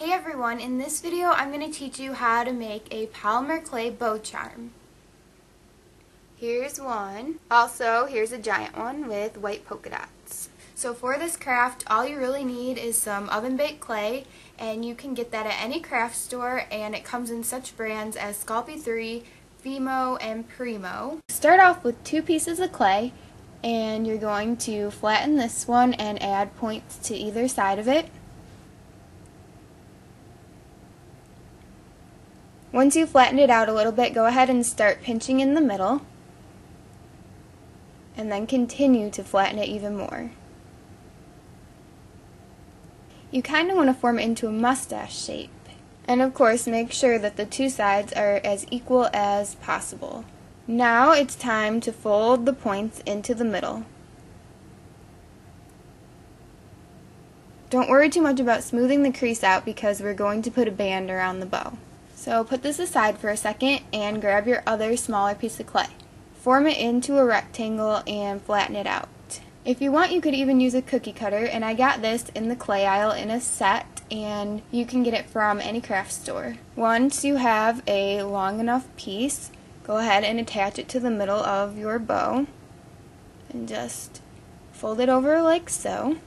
Hey everyone, in this video I'm going to teach you how to make a polymer clay bow charm. Here's one. Also, here's a giant one with white polka dots. So for this craft, all you really need is some oven baked clay and you can get that at any craft store and it comes in such brands as Sculpey 3, Fimo, and Premo. Start off with two pieces of clay and you're going to flatten this one and add points to either side of it. Once you've flattened it out a little bit, go ahead and start pinching in the middle and then continue to flatten it even more. You kind of want to form it into a mustache shape. And of course, make sure that the two sides are as equal as possible. Now it's time to fold the points into the middle. Don't worry too much about smoothing the crease out because we're going to put a band around the bow. So put this aside for a second and grab your other smaller piece of clay. Form it into a rectangle and flatten it out. If you want, you could even use a cookie cutter, and I got this in the clay aisle in a set, and you can get it from any craft store. Once you have a long enough piece, go ahead and attach it to the middle of your bow, and just fold it over like so.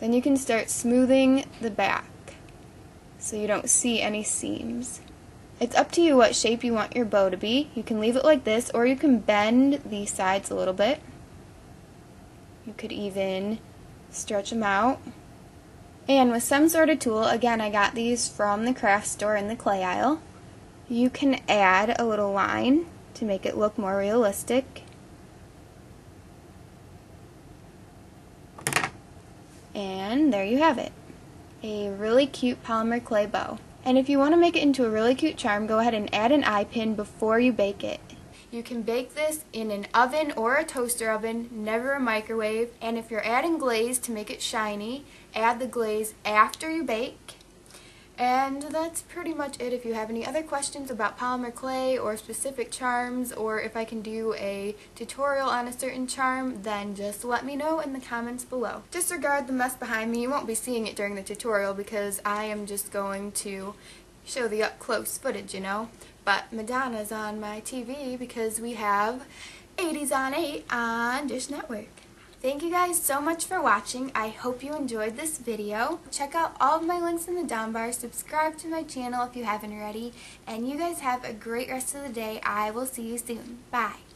Then you can start smoothing the back so you don't see any seams. It's up to you what shape you want your bow to be. You can leave it like this or you can bend the sides a little bit. You could even stretch them out. And with some sort of tool, again I got these from the craft store in the clay aisle, you can add a little line to make it look more realistic. And there you have it. A really cute polymer clay bow. And if you want to make it into a really cute charm, go ahead and add an eye pin before you bake it. You can bake this in an oven or a toaster oven, never a microwave. And if you're adding glaze to make it shiny, add the glaze after you bake. And that's pretty much it. If you have any other questions about polymer clay or specific charms or if I can do a tutorial on a certain charm, then just let me know in the comments below. Disregard the mess behind me. You won't be seeing it during the tutorial because I am just going to show the up close footage, you know. But Madonna's on my TV because we have 80s on 8 on Dish Network. Thank you guys so much for watching. I hope you enjoyed this video. Check out all of my links in the down bar. Subscribe to my channel if you haven't already. And you guys have a great rest of the day. I will see you soon. Bye.